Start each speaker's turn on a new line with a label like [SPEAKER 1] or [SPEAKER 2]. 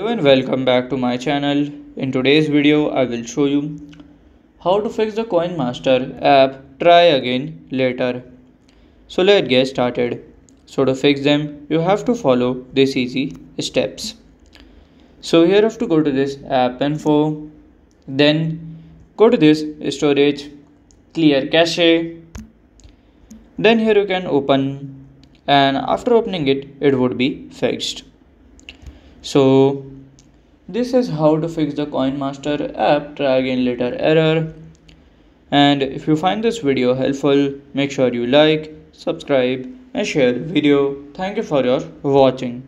[SPEAKER 1] Hello and welcome back to my channel. In today's video I will show you how to fix the CoinMaster app try again later. So let's get started. So to fix them you have to follow these easy steps. So here you have to go to this app info then go to this storage clear cache then here you can open and after opening it it would be fixed so this is how to fix the coinmaster app try again later error. And if you find this video helpful make sure you like subscribe and share the video. Thank you for your watching